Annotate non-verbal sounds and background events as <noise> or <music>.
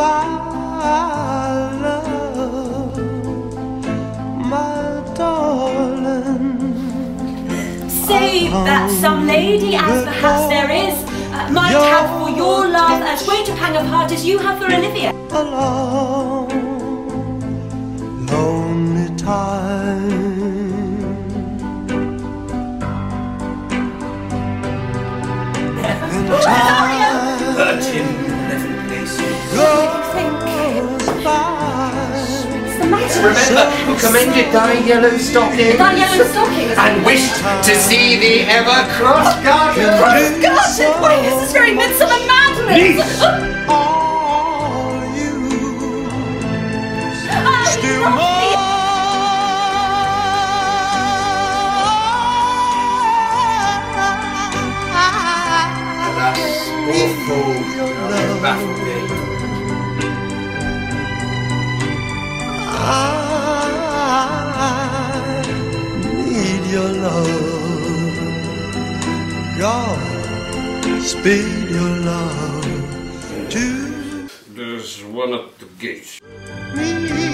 my love, my darling. Save that some lady, as perhaps there is, uh, might have for your love as great a pang of heart as you have for Olivia. Alone, lonely time. Hurt him Remember who commended thy yellow stockings Thy yellow stockings. and wished to see thee ever cross-gartered. Garden! Why, this is very midsummer madness! <laughs> Awful. You baffled me. I need your love. God, speed your love to There's one at the gate.